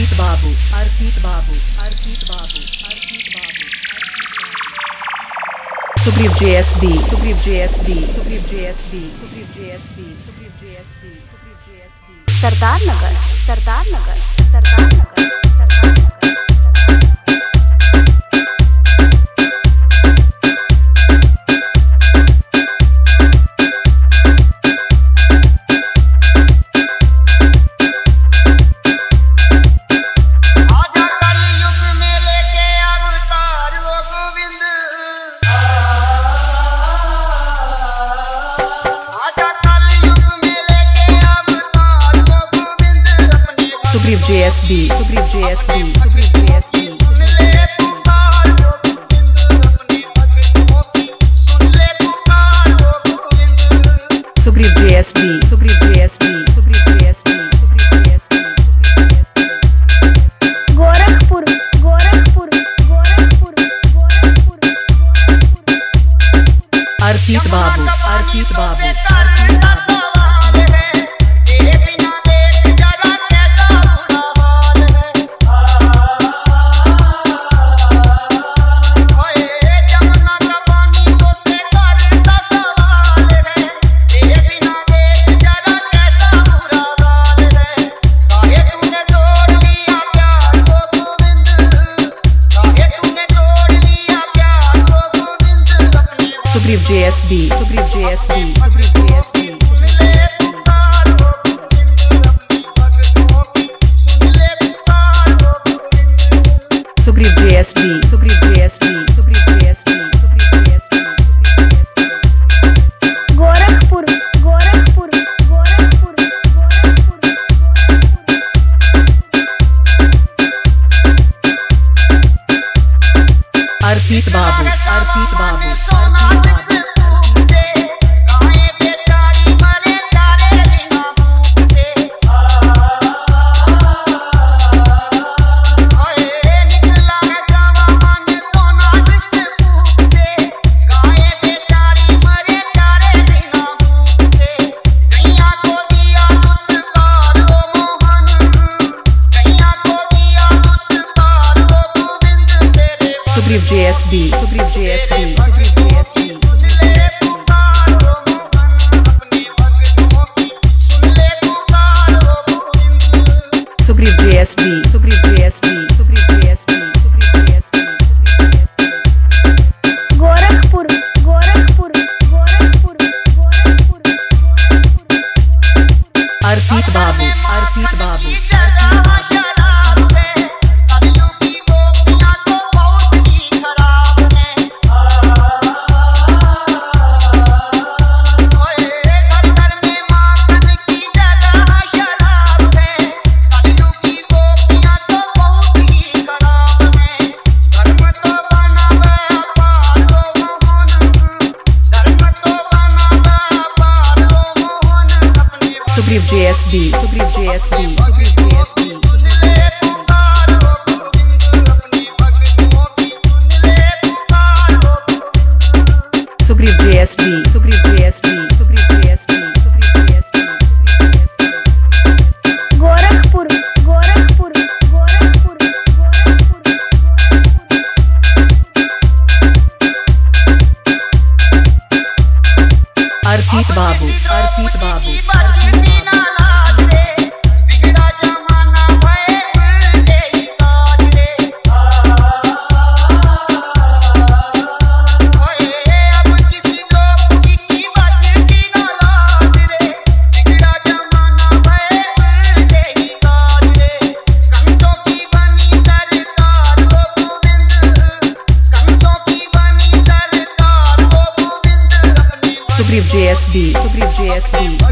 Arpit Babu Arpit Babu Arpit Babu Arpit Babu Sugriv J S B Sugriv J S B Sugriv J S B Sugriv J S B Sugriv J S B Sugriv J S B Sardar Nagar Sardar Nagar Sardar Nagar Subriv JSB. Subriv JSB. Subriv JSB. Subriv JSB. Subriv JSB. Subriv JSB. Gorakhpur Gorakhpur Gorakhpur Gorakhpur Arpit Babu Arpit Babu Sugrib JSB. Sugrib JSB. Sugrib JSB. Sugrib JSB. Arpit Babu Arpit Babu Arpit Babu Sucreep JSB Sucreep JSB Sucreep JSB Sucreep JSB Sucreep JSB Sucreep JSB Gorakhpur Gorakhpur Gorakhpur Gorakhpur Arpit Babu Arpit Babu Sugrip JSB. Sugrip JSB. Sugrip JSB. Sugrip JSB. Sugrip JSB. Sugrip JSB. Gorakhpur Gorakhpur Gorakhpur Arpit Babu Arpit Babu Sobre DSB.